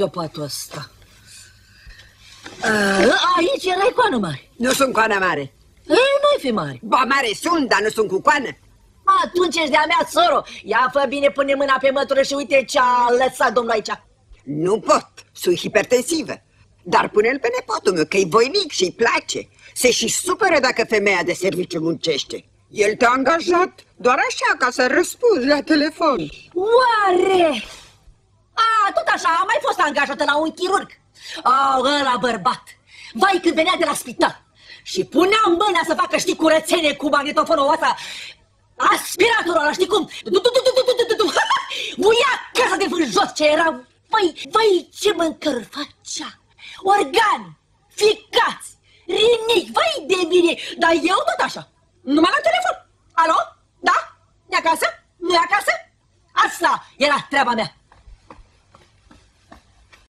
de patul ăsta. aici era icoană mare. Nu sunt coană mare. Ei, nu fi mare. Ba, mare sunt, dar nu sunt cu coană. Atunci ești de-a mea, soro. Ia fă bine, pune mâna pe mătură și uite ce a lăsat domnul aici. Nu pot, sunt hipertensivă. Dar pune-l pe nepotul meu, că-i voinic și-i place. Se și supără dacă femeia de serviciu muncește. El te-a angajat doar așa, ca să răspunzi la telefon. Oare? A, tot așa, am mai fost angajată la un chirurg. A, ăla bărbat. Vai, când venea de la spital și punea mâna să facă, știi, curățenie cu magnetofonul ăsta, aspiratorul ăla, știi cum? Uia casa de vânt jos ce era. Vai, vai, ce mâncăruri facea. Organ, ficați, rinichi, vai de bine. Dar eu tot așa, numai la telefon. Alo? Da? E acasă? Nu e acasă? Asta era treaba mea.